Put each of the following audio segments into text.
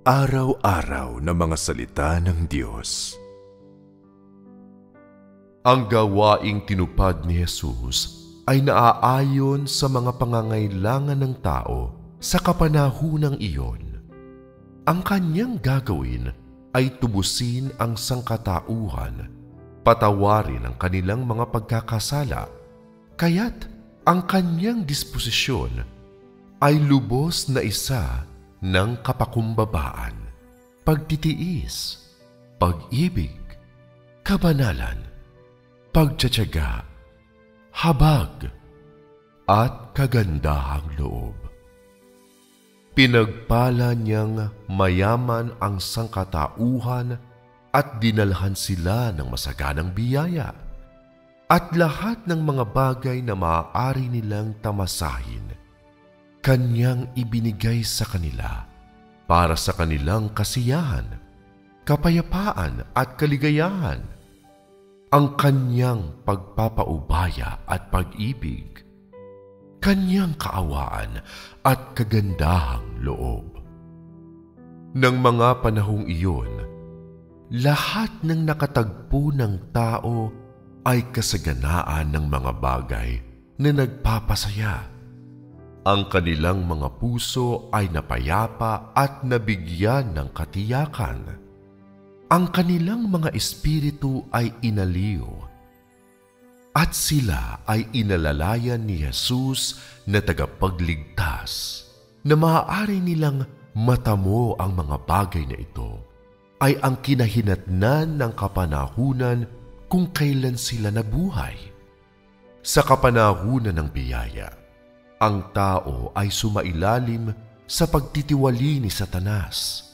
Araw-araw na mga salita ng Diyos. Ang gawaing tinupad ni Jesus ay naaayon sa mga pangangailangan ng tao sa kapanahunang iyon. Ang kanyang gagawin ay tubusin ang sangkatauhan, patawarin ang kanilang mga pagkakasala, kaya't ang kanyang disposisyon ay lubos na isa ng kapakumbabaan, pagtitiis, pag-ibig, kabanalan, pagtsatsaga, habag, at kagandahang loob. Pinagpala niyang mayaman ang sangkatauhan at dinalhan sila ng masaganang biyaya at lahat ng mga bagay na maaari nilang tamasahin kanyang ibinigay sa kanila para sa kanilang kasiyahan, kapayapaan at kaligayahan. Ang kanyang pagpapaubaya at pag-ibig, kanyang kaawaan at kagandahang loob. Nang mga panahong iyon, lahat ng nakatagpo ng tao ay kasaganaan ng mga bagay na nagpapasaya ang kanilang mga puso ay napayapa at nabigyan ng katiyakan. Ang kanilang mga espiritu ay inaliw. At sila ay inalalayan ni Jesus na tagapagligtas na maaari nilang matamo ang mga bagay na ito ay ang kinahinatnan ng kapanahunan kung kailan sila nabuhay. Sa kapanahunan ng biyaya, ang tao ay sumailalim sa pagtitiwali ni Satanas.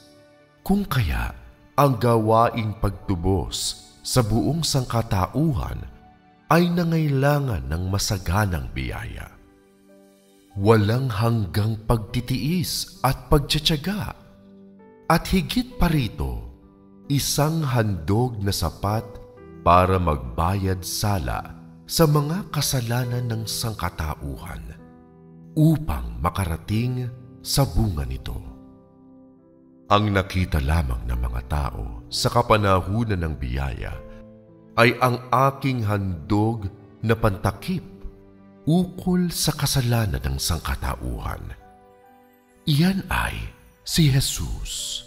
Kung kaya ang gawaing pagtubos sa buong sangkatauhan ay nangailangan ng masaganang biyaya. Walang hanggang pagtitiis at pagtsatsaga at higit pa rito, isang handog na sapat para magbayad sala sa mga kasalanan ng sangkatauhan upang makarating sa bunga nito. Ang nakita lamang ng mga tao sa kapanahunan ng biyaya ay ang aking handog na pantakip ukol sa kasalanan ng sangkatauhan. Iyan ay si Jesus.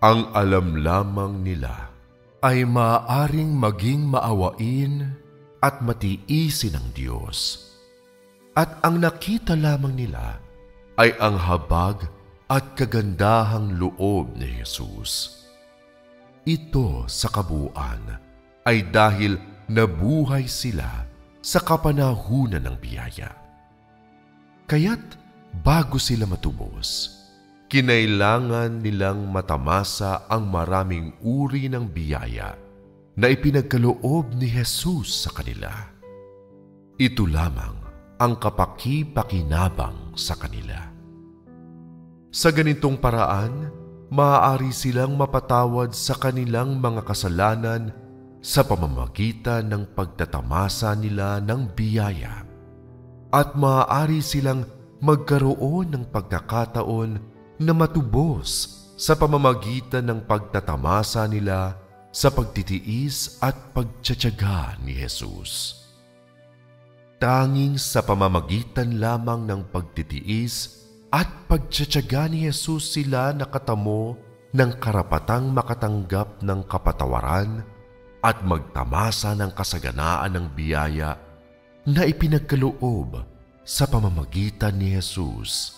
Ang alam lamang nila ay maaaring maging maawain at matiisin ng Diyos at ang nakita lamang nila ay ang habag at kagandahang loob ni Jesus. Ito sa kabuuan ay dahil nabuhay sila sa kapanahunan ng biyaya. Kaya't bago sila matubos, kinailangan nilang matamasa ang maraming uri ng biyaya na ipinagkaloob ni Jesus sa kanila. Ito lamang ang kapaki-pakinabang sa kanila. Sa ganitong paraan, maaari silang mapatawad sa kanilang mga kasalanan sa pamamagitan ng pagtatamasa nila ng biyaya at maaari silang magkaroon ng pagkakataon na matubos sa pamamagitan ng pagtatamasa nila sa pagtitiis at pagtsatsaga ni Jesus. Tanging sa pamamagitan lamang ng pagtitiis at pagtsatsaga ni Jesus sila nakatamo ng karapatang makatanggap ng kapatawaran at magtamasa ng kasaganaan ng biyaya na ipinagkaloob sa pamamagitan ni Jesus.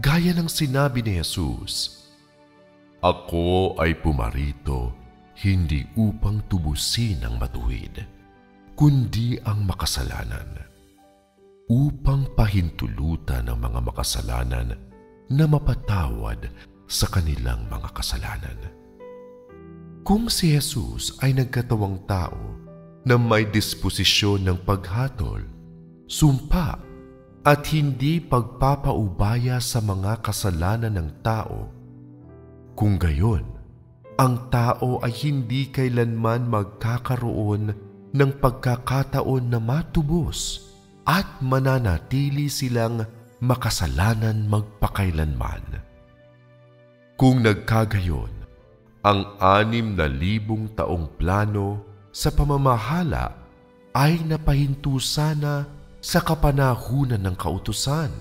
Gaya ng sinabi ni Jesus, Ako ay pumarito hindi upang tubusin ang matuwid, kundi ang makasalanan upang pahintulutan ng mga makasalanan na mapatawad sa kanilang mga kasalanan. Kung si Jesus ay nagkatawang tao na may disposisyon ng paghatol, sumpa at hindi pagpapaubaya sa mga kasalanan ng tao, kung gayon, ang tao ay hindi kailanman magkakaroon ng pagkakataon na matubos at mananatili silang makasalanan magpakailanman. Kung nagkagayon, ang anim na libong taong plano sa pamamahala ay napahinto sana sa kapanahunan ng kautusan.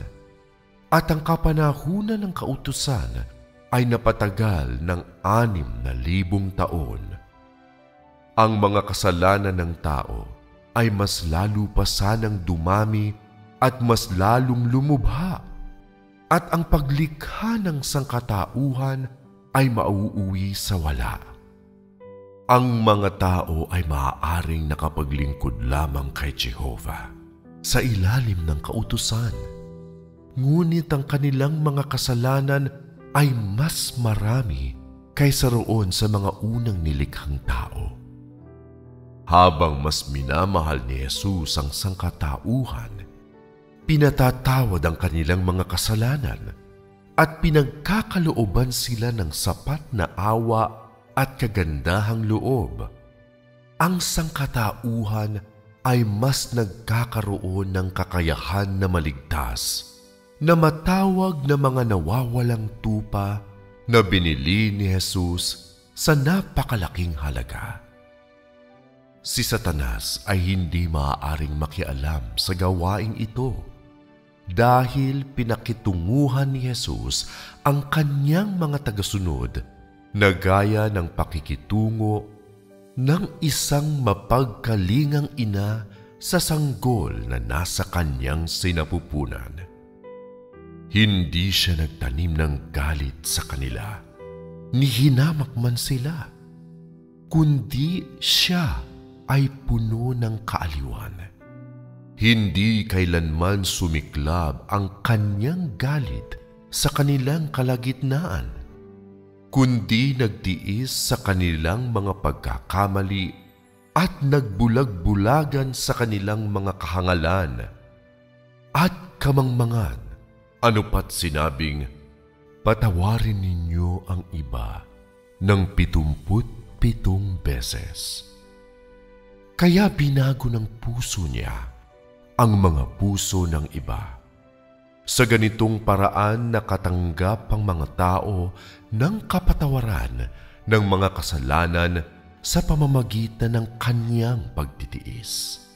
At ang kapanahunan ng kautusan ay napatagal ng anim na libong taon. Ang mga kasalanan ng tao ay mas lalo pa sanang dumami at mas lalong lumubha. At ang paglikha ng sangkatauhan ay mauuwi sa wala. Ang mga tao ay maaaring nakapaglingkod lamang kay Jehovah sa ilalim ng kautusan. Ngunit ang kanilang mga kasalanan ay mas marami kaysa roon sa mga unang nilikhang tao. Habang mas minamahal ni Jesus ang sangkatauhan, pinatatawad ang kanilang mga kasalanan at pinagkakalooban sila ng sapat na awa at kagandahang loob. Ang sangkatauhan ay mas nagkakaroon ng kakayahan na maligtas na matawag na mga nawawalang tupa na binili ni Jesus sa napakalaking halaga. Si Satanas ay hindi maaaring makialam sa gawaing ito dahil pinakitunguhan ni Jesus ang kanyang mga tagasunod na gaya ng pakikitungo ng isang mapagkalingang ina sa sanggol na nasa kanyang sinapupunan. Hindi siya nagtanim ng galit sa kanila, ni hinamak man sila, kundi siya ay puno ng kaaliwan. Hindi kailanman sumiklab ang kanyang galit sa kanilang kalagitnaan, kundi nagtiis sa kanilang mga pagkakamali at nagbulag-bulagan sa kanilang mga kahangalan at kamangmangan ano pat sinabing, patawarin ninyo ang iba ng pitumput pitong beses. Kaya binago ng puso niya ang mga puso ng iba. Sa ganitong paraan nakatanggap ang mga tao ng kapatawaran ng mga kasalanan sa pamamagitan ng kanyang pagtitiis.